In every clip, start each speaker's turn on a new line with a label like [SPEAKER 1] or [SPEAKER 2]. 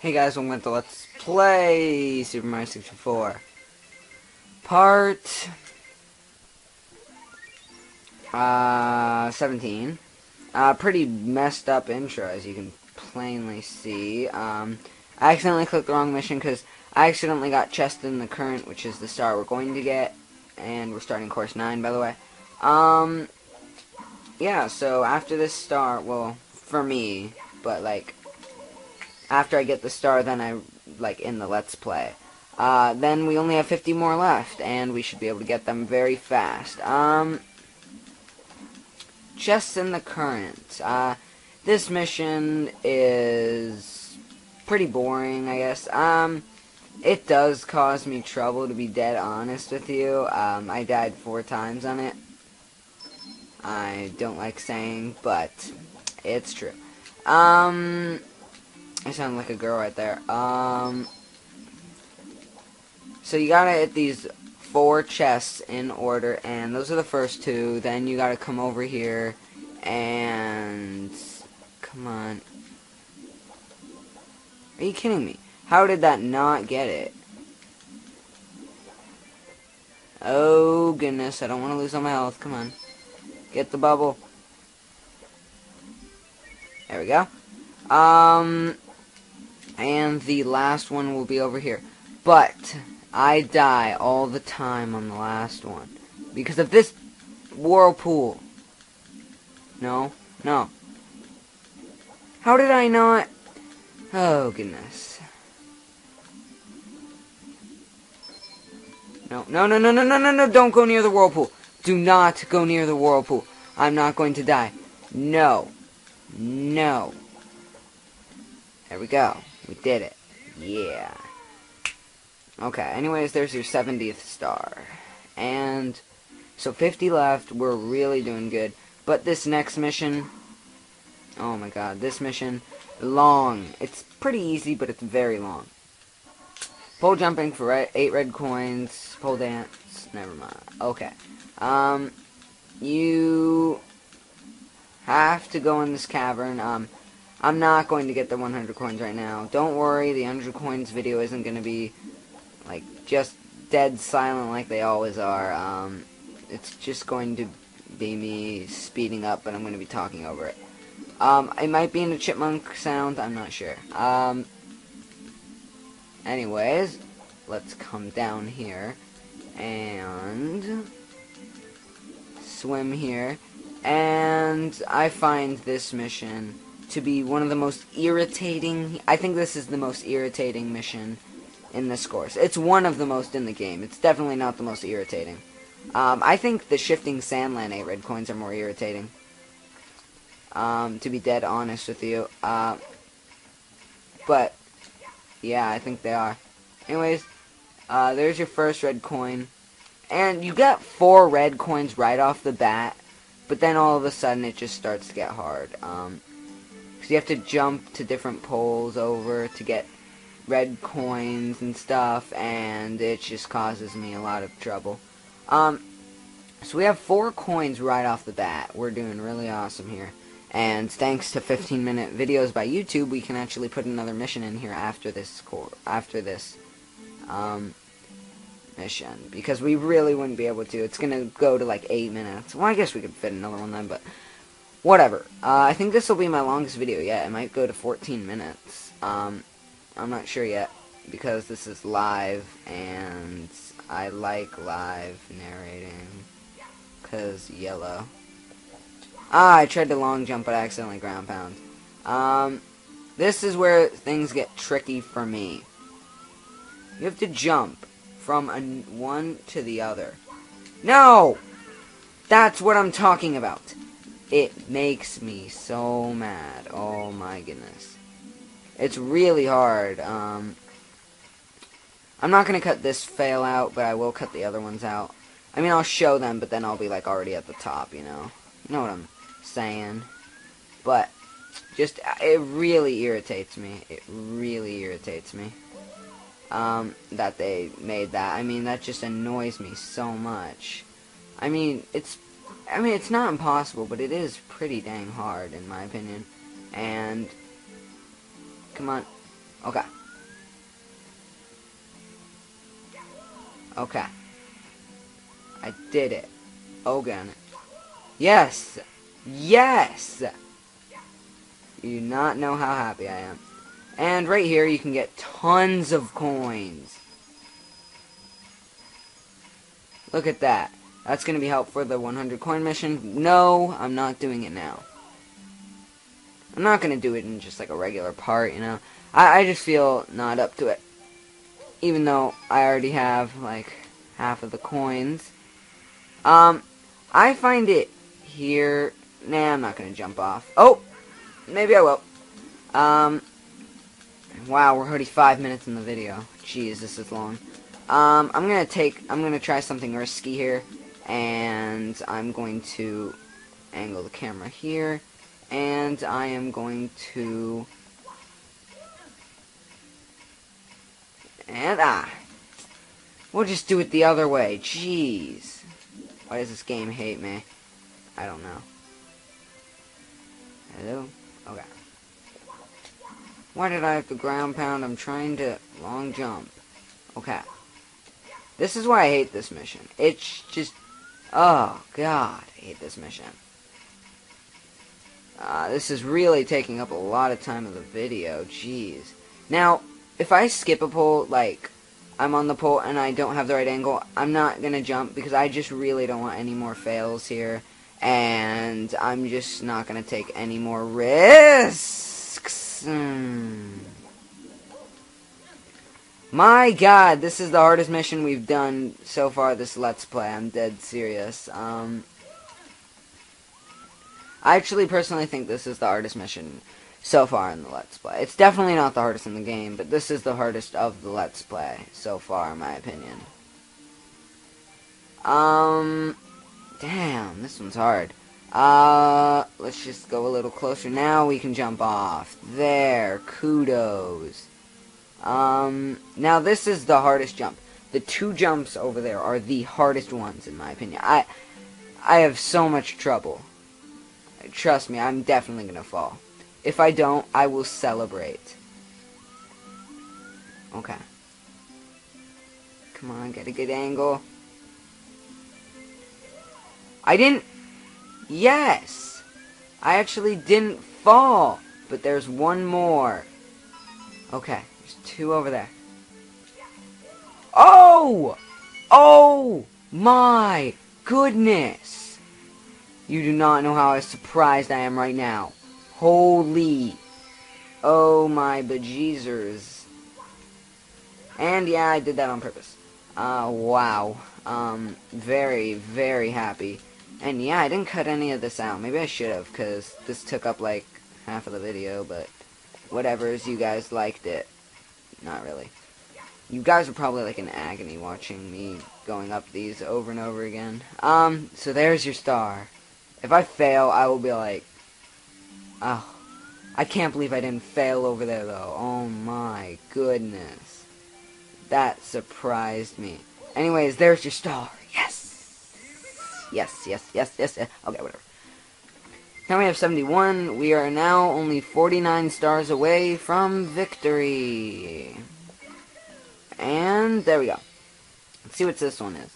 [SPEAKER 1] Hey guys, I'm welcome to Let's Play Super Mario 64. Part... Uh, 17. Uh, pretty messed up intro, as you can plainly see. Um, I accidentally clicked the wrong mission because I accidentally got chested in the current, which is the star we're going to get. And we're starting course 9, by the way. Um, yeah, so after this star, well, for me, but like, after I get the star, then I, like, in the Let's Play. Uh, then we only have 50 more left, and we should be able to get them very fast. Um, just in the current. Uh, this mission is pretty boring, I guess. Um, it does cause me trouble, to be dead honest with you. Um, I died four times on it. I don't like saying, but it's true. Um, I sound like a girl right there. Um, so you gotta hit these four chests in order, and those are the first two. Then you gotta come over here, and come on. Are you kidding me? How did that not get it? Oh goodness, I don't want to lose all my health. Come on. Get the bubble. There we go. Um, and the last one will be over here. But, I die all the time on the last one. Because of this whirlpool. No, no. How did I not? Oh, goodness. No, no, no, no, no, no, no, no, don't go near the whirlpool. Do not go near the whirlpool. I'm not going to die. No. No. There we go. We did it. Yeah. Okay, anyways, there's your 70th star. And, so 50 left. We're really doing good. But this next mission, oh my god, this mission, long. It's pretty easy, but it's very long. Pole jumping for red, 8 red coins. Pole dance. Never mind. Okay. Um, you have to go in this cavern. Um, I'm not going to get the 100 coins right now. Don't worry, the 100 coins video isn't going to be, like, just dead silent like they always are. Um, it's just going to be me speeding up, but I'm going to be talking over it. Um, it might be in a chipmunk sound, I'm not sure. Um, anyways, let's come down here and swim here. And I find this mission to be one of the most irritating. I think this is the most irritating mission in this course. It's one of the most in the game. It's definitely not the most irritating. Um, I think the shifting sandland 8 red coins are more irritating. Um, to be dead honest with you. Uh, but, yeah, I think they are. Anyways, uh, there's your first red coin. And you get four red coins right off the bat. But then all of a sudden it just starts to get hard. Um, you have to jump to different poles over to get red coins and stuff, and it just causes me a lot of trouble. Um, so we have four coins right off the bat. We're doing really awesome here. And thanks to 15 minute videos by YouTube, we can actually put another mission in here after this core, after this um, mission. Because we really wouldn't be able to. It's to go to like 8 minutes. Well, I guess we could fit another one then, but Whatever. Uh, I think this will be my longest video yet. It might go to 14 minutes. Um, I'm not sure yet because this is live and I like live narrating because yellow. Ah, I tried to long jump but I accidentally ground pound. Um, this is where things get tricky for me. You have to jump from one to the other. No! That's what I'm talking about. It makes me so mad. Oh my goodness. It's really hard. Um, I'm not going to cut this fail out, but I will cut the other ones out. I mean, I'll show them, but then I'll be, like, already at the top, you know? You know what I'm saying? But, just, it really irritates me. It really irritates me. Um, that they made that. I mean, that just annoys me so much. I mean, it's I mean, it's not impossible, but it is pretty dang hard, in my opinion. And, come on. Okay. Okay. I did it. Again. Yes! Yes! You do not know how happy I am. And right here you can get tons of coins. Look at that. That's going to be helpful for the 100 coin mission. No, I'm not doing it now. I'm not going to do it in just like a regular part, you know. I, I just feel not up to it. Even though I already have like half of the coins. Um, I find it here. Nah, I'm not going to jump off. Oh, maybe I will. Um, wow, we're already five minutes in the video. Jeez, this is long. Um, I'm gonna take, I'm gonna try something risky here, and I'm going to angle the camera here, and I am going to, and ah, we'll just do it the other way, jeez. Why does this game hate me? I don't know. Hello? Okay. Why did I have to ground pound? I'm trying to long jump. Okay. This is why I hate this mission. It's just... Oh, God. I hate this mission. Uh, this is really taking up a lot of time of the video. Jeez. Now, if I skip a pole, like, I'm on the pole and I don't have the right angle, I'm not going to jump because I just really don't want any more fails here. And I'm just not going to take any more risks. Hmm. My god, this is the hardest mission we've done so far this Let's Play. I'm dead serious. Um, I actually personally think this is the hardest mission so far in the Let's Play. It's definitely not the hardest in the game, but this is the hardest of the Let's Play so far, in my opinion. Um, damn, this one's hard. Uh, let's just go a little closer. Now we can jump off. There, kudos. Um, now this is the hardest jump. The two jumps over there are the hardest ones, in my opinion. I, I have so much trouble. Trust me, I'm definitely gonna fall. If I don't, I will celebrate. Okay. Come on, get a good angle. I didn't... Yes! I actually didn't fall. But there's one more. Okay. Two over there. Oh! Oh! My goodness! You do not know how surprised I am right now. Holy. Oh my bejeezers. And yeah, I did that on purpose. Uh, wow. Um, very, very happy. And yeah, I didn't cut any of this out. Maybe I should have, because this took up like half of the video, but whatever, as you guys liked it. Not really. You guys are probably like in agony watching me going up these over and over again. Um, so there's your star. If I fail, I will be like, oh, I can't believe I didn't fail over there though. Oh my goodness. That surprised me. Anyways, there's your star. Yes! Yes, yes, yes, yes, yes. Okay, whatever. Now we have 71. We are now only 49 stars away from victory. And there we go. Let's see what this one is.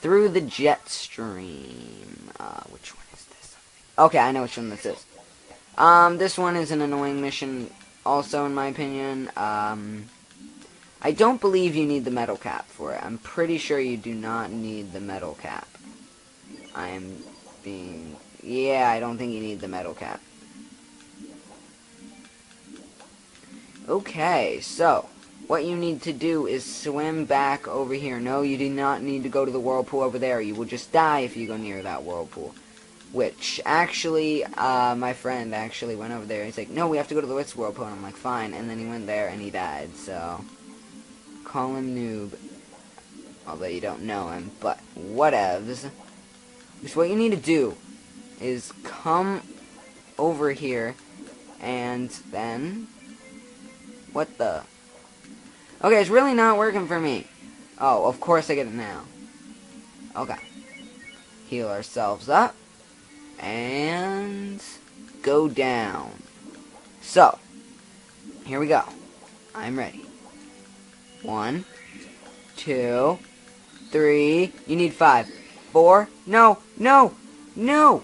[SPEAKER 1] Through the jet stream. Uh, which one is this? Okay, I know which one this is. Um, this one is an annoying mission also, in my opinion. Um, I don't believe you need the metal cap for it. I'm pretty sure you do not need the metal cap. I am being yeah, I don't think you need the metal cap. Okay, so, what you need to do is swim back over here. No, you do not need to go to the whirlpool over there. You will just die if you go near that whirlpool. Which, actually, uh, my friend actually went over there. He's like, no, we have to go to the Witch Whirlpool. And I'm like, fine. And then he went there and he died, so... Call him noob. Although you don't know him, but whatevs. Just what you need to do is come over here and then what the okay it's really not working for me oh of course I get it now okay heal ourselves up and go down so Here we go. I'm ready. One, two, three. You need five. Four. No, no, no,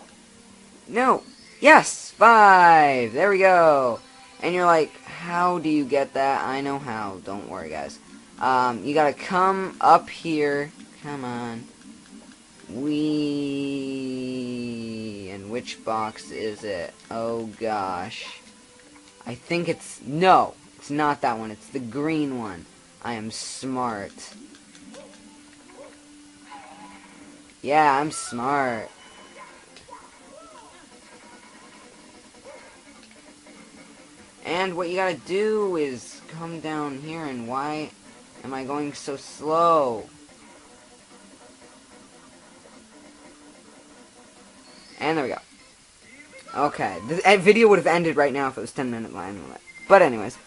[SPEAKER 1] no. Yes, five. There we go. And you're like, how do you get that? I know how. Don't worry, guys. Um, you gotta come up here. Come on. We and which box is it? Oh gosh. I think it's no, it's not that one. It's the green one. I am smart. Yeah, I'm smart. And what you gotta do is come down here and why am I going so slow? And there we go. Okay, the video would have ended right now if it was 10 minute line. But anyways,